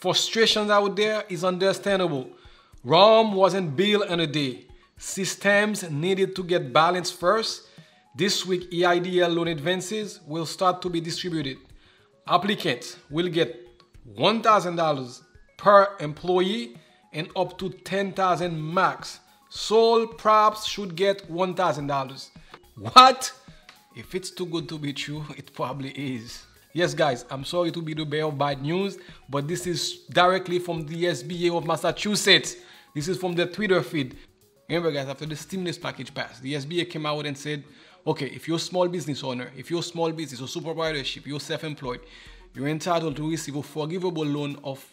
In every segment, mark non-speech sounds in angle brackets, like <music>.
Frustrations out there is understandable. Rome wasn't built in a day. Systems needed to get balanced first. This week, EIDL loan advances will start to be distributed. Applicants will get $1,000 per employee and up to 10,000 max. Sole props should get $1,000. What? If it's too good to be true, <laughs> it probably is. Yes, guys, I'm sorry to be the bearer of bad news, but this is directly from the SBA of Massachusetts. This is from the Twitter feed. Remember, guys, after the stimulus package passed, the SBA came out and said, okay, if you're a small business owner, if you're a small business or sole proprietorship, you're self-employed, you're entitled to receive a forgivable loan of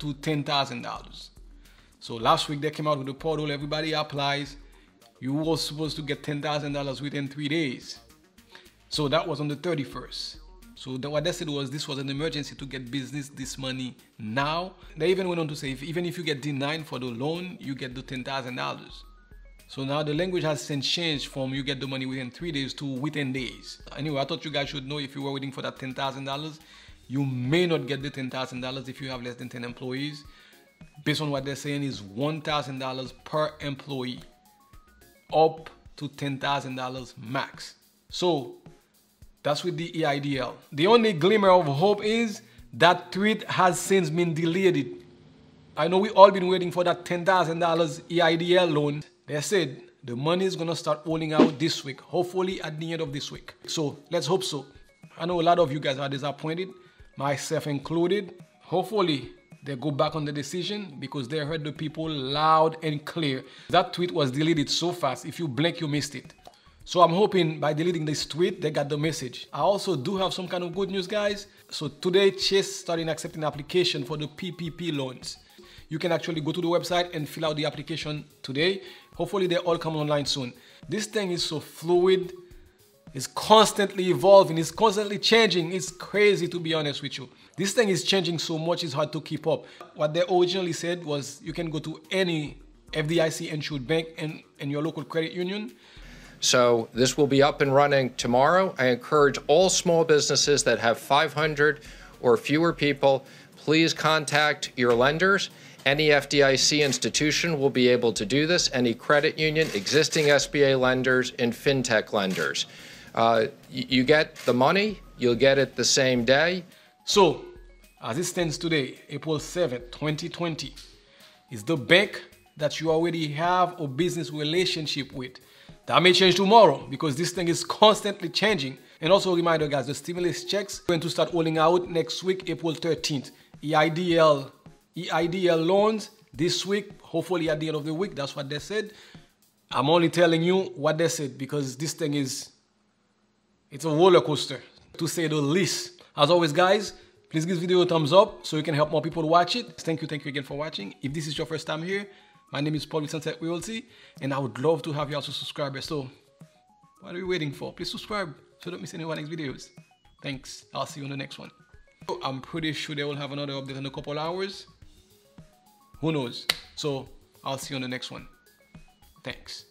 to $10,000. So last week they came out with a portal, everybody applies. You were supposed to get $10,000 within three days. So that was on the 31st. So the, what they said was this was an emergency to get business this money now. They even went on to say if, even if you get denied for the loan, you get the $10,000. So now the language has since changed from you get the money within three days to within days. Anyway, I thought you guys should know if you were waiting for that $10,000, you may not get the $10,000 if you have less than 10 employees. Based on what they're saying is $1,000 per employee up to $10,000 max. So that's with the EIDL. The only glimmer of hope is that tweet has since been deleted. I know we all been waiting for that $10,000 EIDL loan. They said the money is gonna start rolling out this week, hopefully at the end of this week. So let's hope so. I know a lot of you guys are disappointed, myself included. Hopefully they go back on the decision because they heard the people loud and clear. That tweet was deleted so fast, if you blink, you missed it. So I'm hoping by deleting this tweet, they got the message. I also do have some kind of good news, guys. So today, Chase started accepting application for the PPP loans. You can actually go to the website and fill out the application today. Hopefully they all come online soon. This thing is so fluid. It's constantly evolving. It's constantly changing. It's crazy to be honest with you. This thing is changing so much, it's hard to keep up. What they originally said was you can go to any FDIC insured bank and, and your local credit union so this will be up and running tomorrow. I encourage all small businesses that have 500 or fewer people, please contact your lenders. Any FDIC institution will be able to do this, any credit union, existing SBA lenders, and fintech lenders. Uh, you get the money, you'll get it the same day. So, as it stands today, April 7th, 2020, is the bank that you already have a business relationship with that may change tomorrow because this thing is constantly changing. And also a reminder guys, the stimulus checks going to start rolling out next week, April 13th. EIDL, EIDL loans this week, hopefully at the end of the week, that's what they said. I'm only telling you what they said because this thing is, it's a roller coaster to say the least. As always guys, please give this video a thumbs up so you can help more people watch it. Thank you, thank you again for watching. If this is your first time here, my name is Paul Sunset Realty, and I would love to have you as a subscriber. So, what are you waiting for? Please subscribe so don't miss any of our next videos. Thanks. I'll see you on the next one. I'm pretty sure they will have another update in a couple hours. Who knows? So, I'll see you on the next one. Thanks.